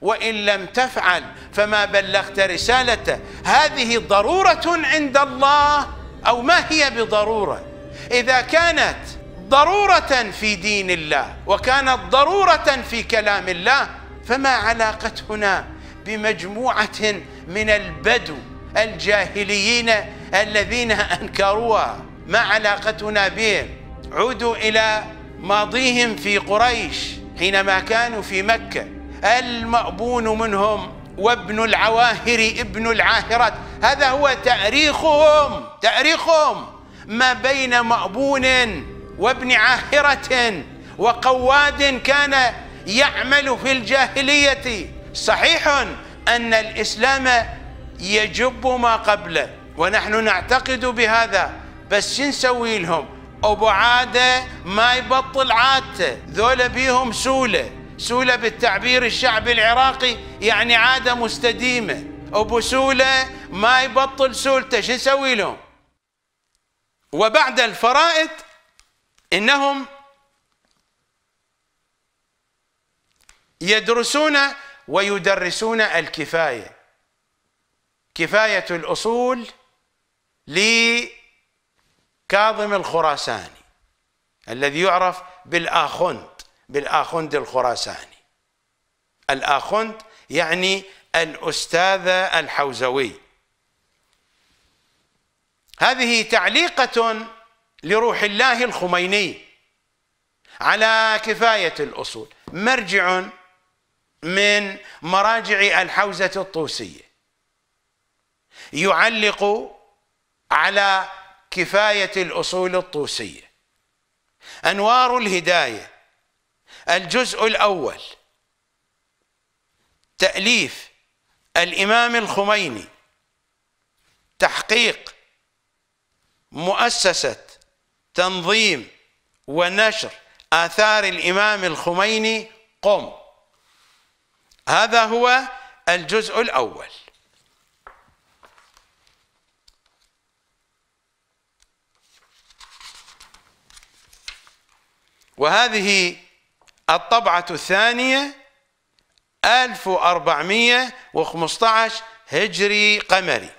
وإن لم تفعل فما بلغت رسالته. هذه ضرورة عند الله أو ما هي بضرورة؟ إذا كانت ضرورة في دين الله وكانت ضرورة في كلام الله فما علاقتنا بمجموعة من البدو الجاهليين الذين أنكروها؟ ما علاقتنا بهم؟ عودوا إلى ماضيهم في قريش حينما كانوا في مكة. المأبون منهم وابن العواهر ابن العاهرات. هذا هو تأريخهم تأريخهم. ما بين مأبون وابن عاهرة وقواد كان يعمل في الجاهلية. صحيح أن الإسلام يجب ما قبله ونحن نعتقد بهذا. بس شو نسوي لهم؟ أبو عادة ما يبطل عادته ذولا بيهم سولة. سولة بالتعبير الشعبي العراقي يعني عادة مستديمة. أبو سولة ما يبطل سولته شو نسوي لهم؟ وبعد الفرائض إنهم يدرسون ويدرسون الكفاية. كفاية الأصول لكاظم الخراساني الذي يعرف بالآخند بالآخند الخراساني. الآخند يعني الأستاذ الحوزوي. هذه تعليقة لروح الله الخميني على كفاية الأصول مرجع من مراجع الحوزة الطوسية. يعلق على كفاية الأصول الطوسية. أنوار الهداية الجزء الأول. تأليف الإمام الخميني. تحقيق مؤسسة تنظيم ونشر آثار الإمام الخميني. قم. هذا هو الجزء الأول. وهذه الطبعة الثانية 1415 هجري قمري.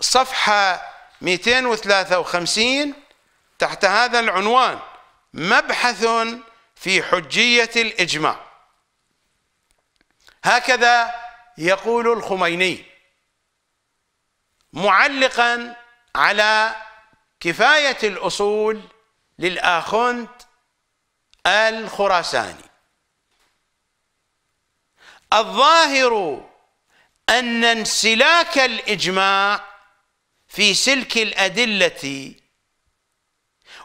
صفحة 253 تحت هذا العنوان مبحث في حجية الإجماع. هكذا يقول الخميني معلقا على كفاية الأصول للآخوند الخراساني. الظاهر أن انسلاك الإجماع في سلك الأدلة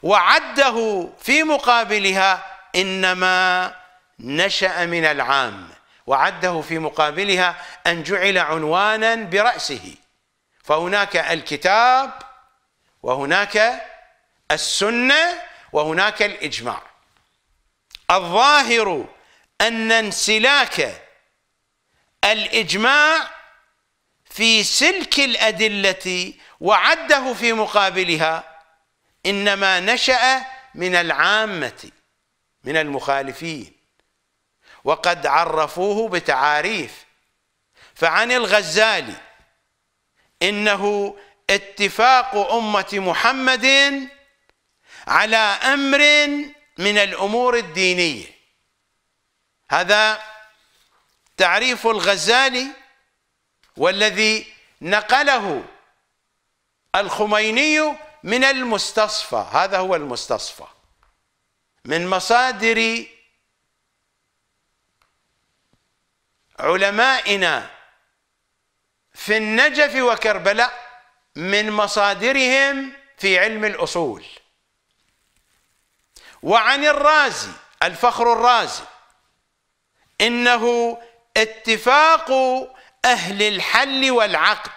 وعده في مقابلها إنما نشأ من العام وعده في مقابلها أن جعل عنوانا برأسه. فهناك الكتاب وهناك السنة وهناك الإجماع. الظاهر أن انسلاك الإجماع في سلك الأدلة وعده في مقابلها إنما نشأ من العامة من المخالفين وقد عرفوه بتعاريف. فعن الغزالي إنه اتفاق أمة محمد على أمر من الأمور الدينية. هذا تعريف الغزالي والذي نقله الخميني من المستصفى. هذا هو المستصفى. من مصادر علمائنا في النجف وكربلاء من مصادرهم في علم الأصول. وعن الرازي الفخر الرازي إنه اتفاق أهل الحل والعقد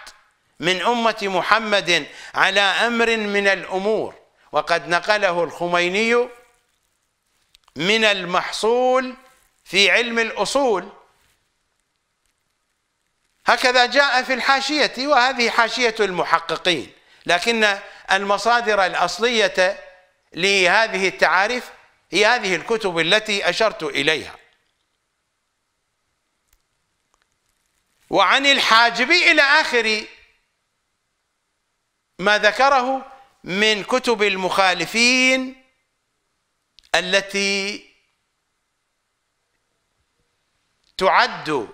من أمة محمد على أمر من الأمور. وقد نقله الخميني من المحصول في علم الأصول. هكذا جاء في الحاشية وهذه حاشية المحققين. لكن المصادر الأصلية لهذه التعاريف هي هذه الكتب التي أشرت إليها. وعن الحاجب إلى آخر ما ذكره من كتب المخالفين التي تعد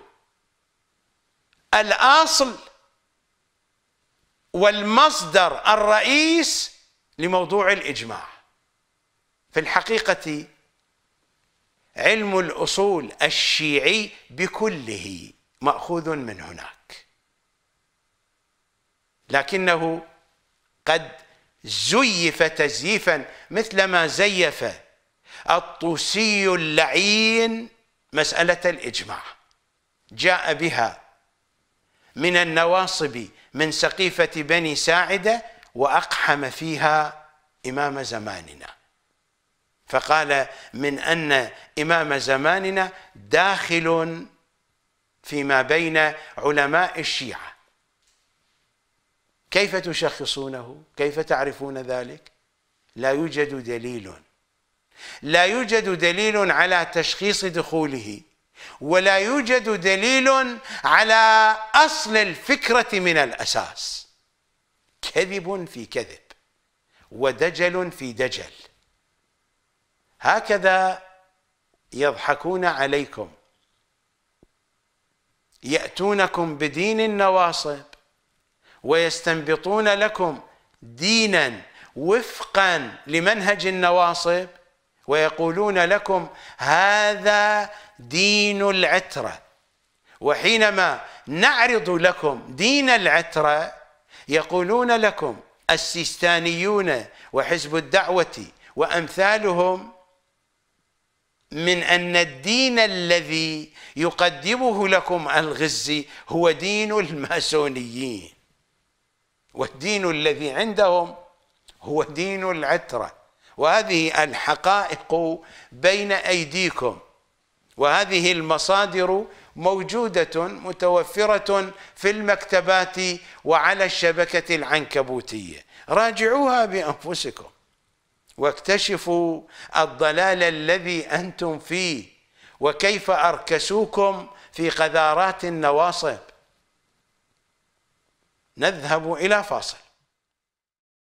الأصل والمصدر الرئيس لموضوع الإجماع. في الحقيقة علم الأصول الشيعي بكله مأخوذ من هناك. لكنه قد زيف تزييفا مثل ما زيف الطوسي اللعين مسألة الإجماع. جاء بها من النواصب من سقيفة بني ساعدة وأقحم فيها إمام زماننا. فقال من أن إمام زماننا داخل فيما بين علماء الشيعة. كيف تشخصونه؟ كيف تعرفون ذلك؟ لا يوجد دليل. لا يوجد دليل على تشخيص دخوله. ولا يوجد دليل على أصل الفكرة من الأساس. كذب في كذب ودجل في دجل. هكذا يضحكون عليكم. يأتونكم بدين النواصب ويستنبطون لكم دينا وفقا لمنهج النواصب ويقولون لكم هذا دين العترة. وحينما نعرض لكم دين العترة يقولون لكم السيستانيون وحزب الدعوة وأمثالهم من أن الدين الذي يقدمه لكم الغزي هو دين الماسونيين. والدين الذي عندهم هو دين العترة. وهذه الحقائق بين أيديكم. وهذه المصادر موجودة متوفرة في المكتبات وعلى الشبكة العنكبوتية. راجعوها بأنفسكم واكتشفوا الضلال الذي أنتم فيه وكيف أركسوكم في قذارات النواصب. نذهب إلى فاصل.